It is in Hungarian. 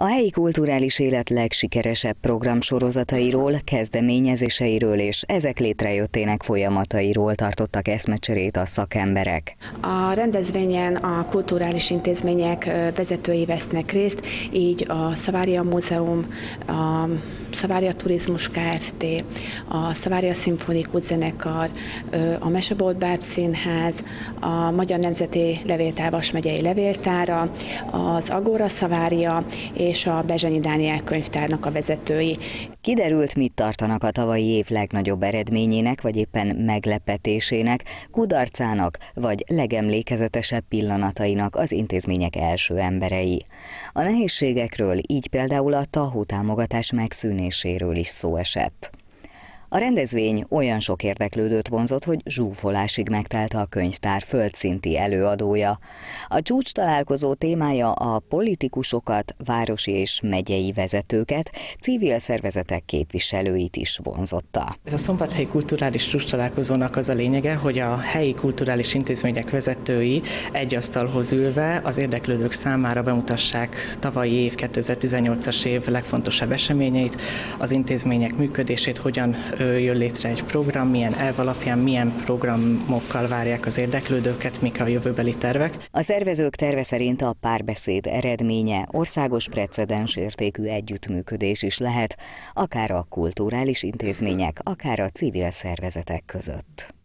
A helyi kulturális élet legsikeresebb programsorozatairól, kezdeményezéseiről és ezek létrejöttének folyamatairól tartottak eszmecserét a szakemberek. A rendezvényen a kulturális intézmények vezetői vesznek részt, így a Szavária Múzeum, a Szavária Turizmus Kft., a Szavária Szimfonikus Zenekar, a Mesebolt Báb Színház, a Magyar Nemzeti Levéltár megyei Levéltára, az Agora Szavária és a Bezsenyi Dániel könyvtárnak a vezetői. Kiderült, mit tartanak a tavalyi év legnagyobb eredményének, vagy éppen meglepetésének, kudarcának, vagy legemlékezetesebb pillanatainak az intézmények első emberei. A nehézségekről, így például a tahó támogatás megszűnéséről is szó esett. A rendezvény olyan sok érdeklődőt vonzott, hogy zsúfolásig megtelt a könyvtár földszinti előadója. A csúcs találkozó témája a politikusokat, városi és megyei vezetőket, civil szervezetek képviselőit is vonzotta. Ez a szombathelyi kulturális csúcs találkozónak az a lényege, hogy a helyi kulturális intézmények vezetői egy asztalhoz ülve az érdeklődők számára bemutassák tavalyi év 2018-as év legfontosabb eseményeit, az intézmények működését, hogyan jön létre egy program, milyen elv alapján, milyen programokkal várják az érdeklődőket, mik a jövőbeli tervek. A szervezők terve szerint a párbeszéd eredménye országos precedens értékű együttműködés is lehet, akár a kulturális intézmények, akár a civil szervezetek között.